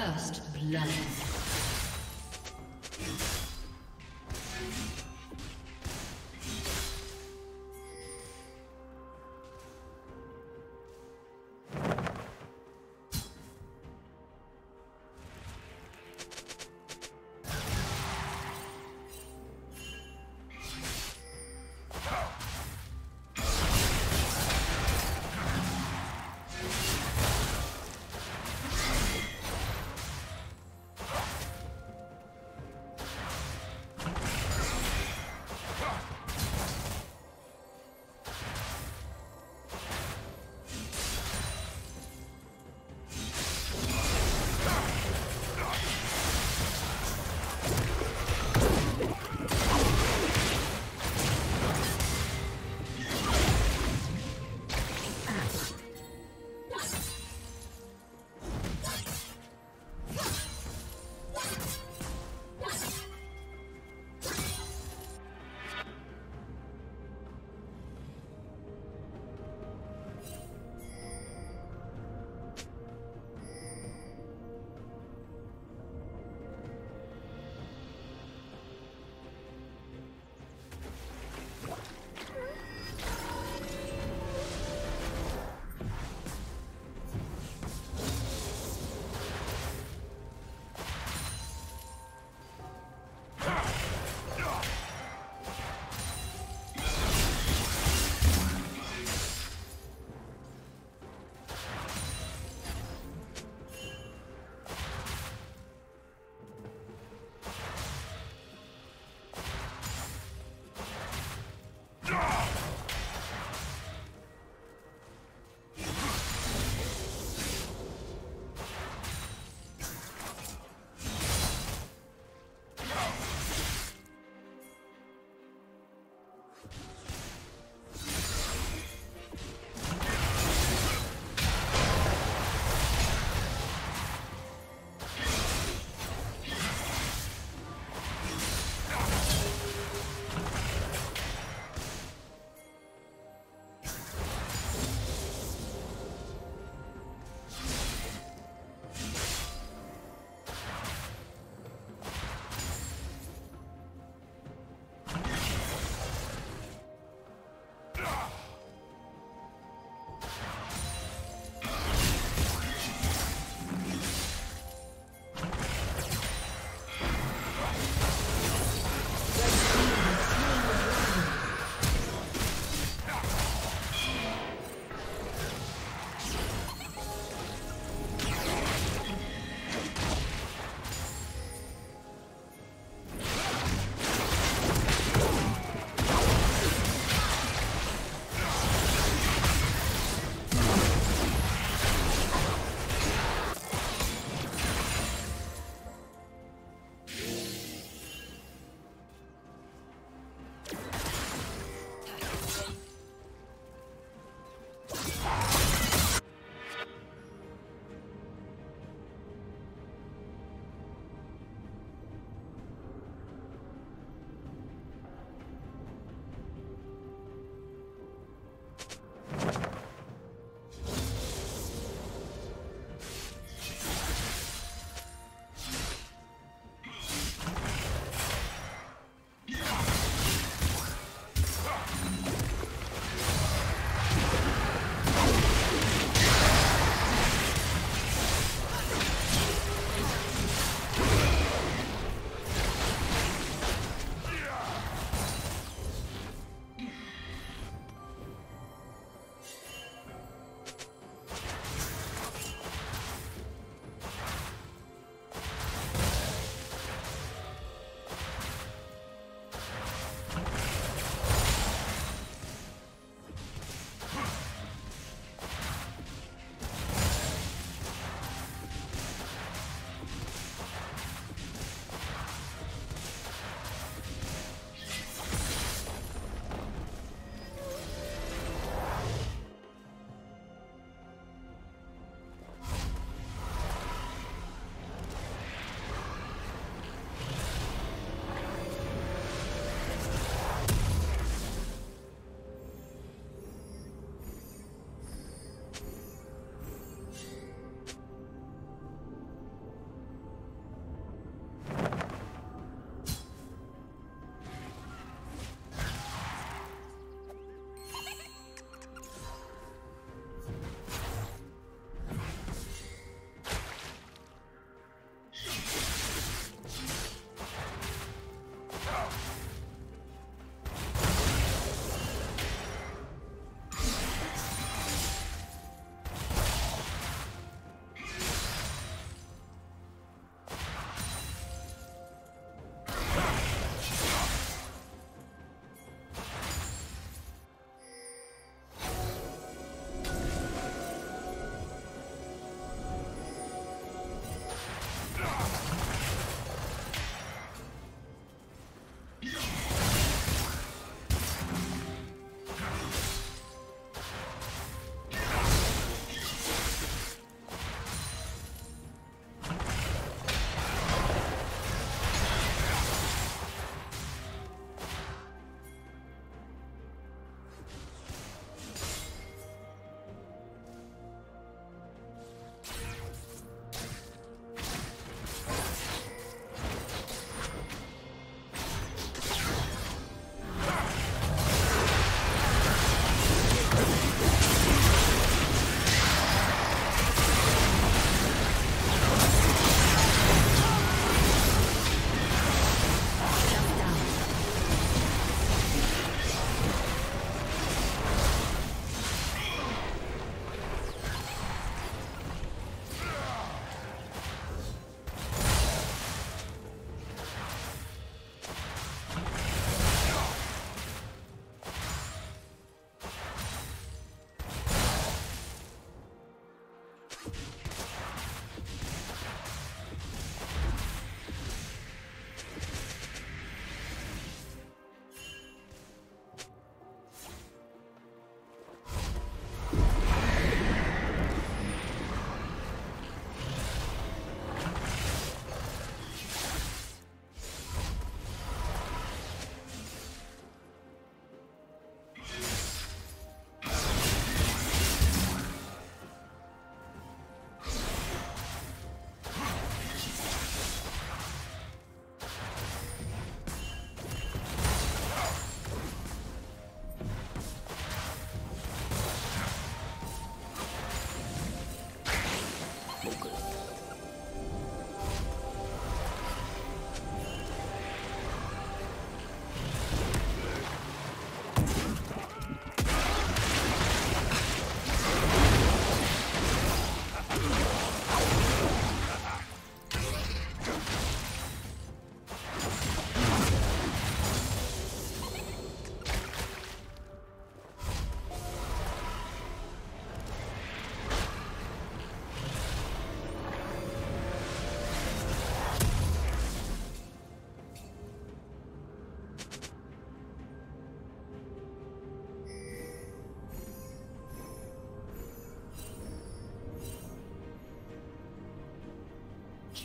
First blood.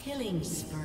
Killing spree.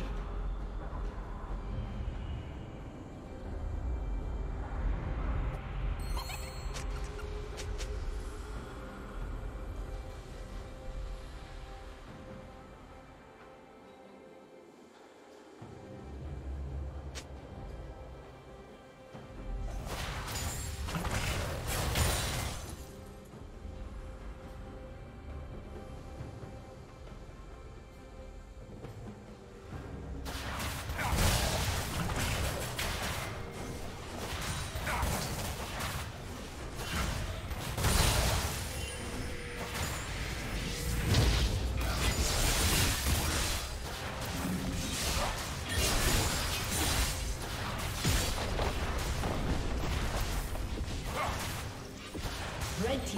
Baron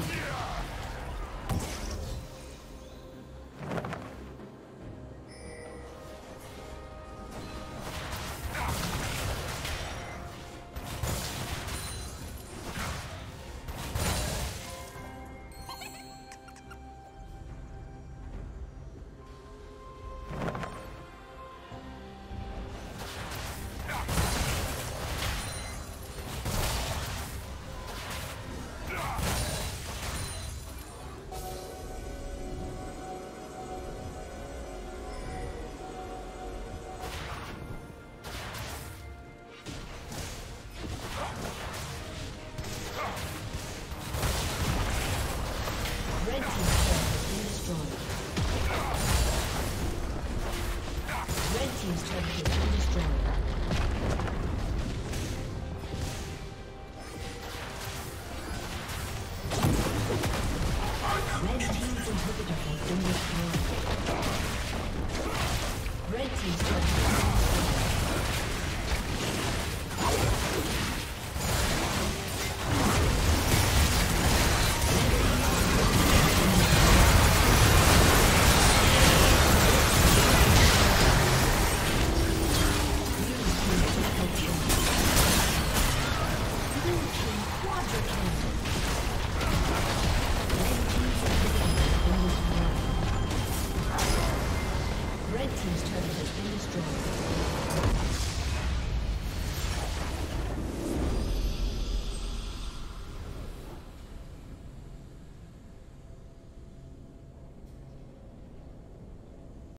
Yeah!